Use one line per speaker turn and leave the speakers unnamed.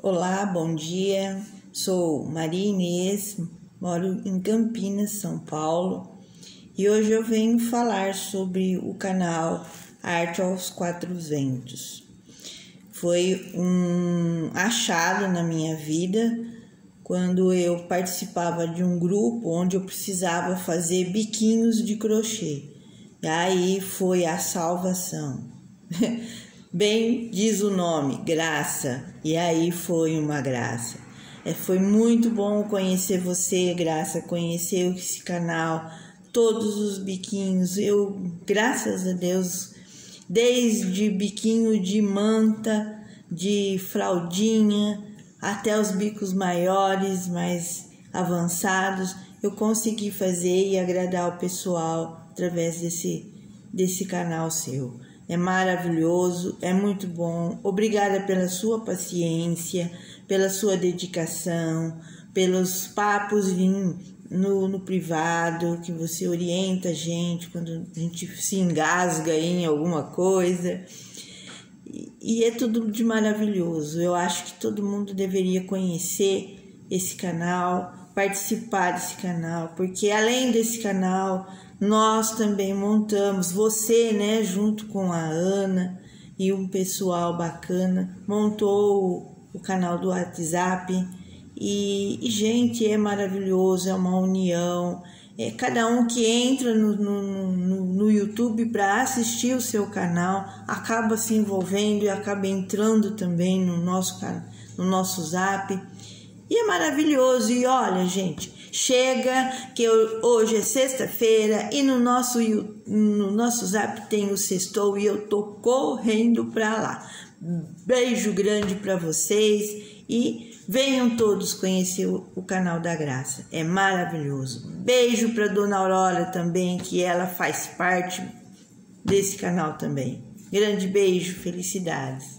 Olá, bom dia. Sou Maria Inês, moro em Campinas, São Paulo, e hoje eu venho falar sobre o canal Arte aos Quatro Ventos. Foi um achado na minha vida quando eu participava de um grupo onde eu precisava fazer biquinhos de crochê. E aí foi a salvação. Bem diz o nome, graça. E aí foi uma graça. É, foi muito bom conhecer você, Graça, conhecer esse canal, todos os biquinhos. Eu, graças a Deus, desde biquinho de manta, de fraldinha, até os bicos maiores, mais avançados, eu consegui fazer e agradar o pessoal através desse, desse canal seu é maravilhoso, é muito bom. Obrigada pela sua paciência, pela sua dedicação, pelos papos no, no privado, que você orienta a gente quando a gente se engasga em alguma coisa. E, e é tudo de maravilhoso. Eu acho que todo mundo deveria conhecer esse canal, participar desse canal, porque além desse canal, nós também montamos, você, né, junto com a Ana e um pessoal bacana, montou o canal do WhatsApp e, e gente, é maravilhoso, é uma união. É cada um que entra no, no, no, no YouTube para assistir o seu canal acaba se envolvendo e acaba entrando também no nosso, no nosso zap. E é maravilhoso. E olha, gente, chega que hoje é sexta-feira e no nosso, no nosso zap tem o sextou e eu tô correndo para lá. Beijo grande para vocês e venham todos conhecer o, o, canal da Graça. É maravilhoso. Beijo para Dona Aurora também, que ela faz parte desse canal também. Grande beijo, felicidades.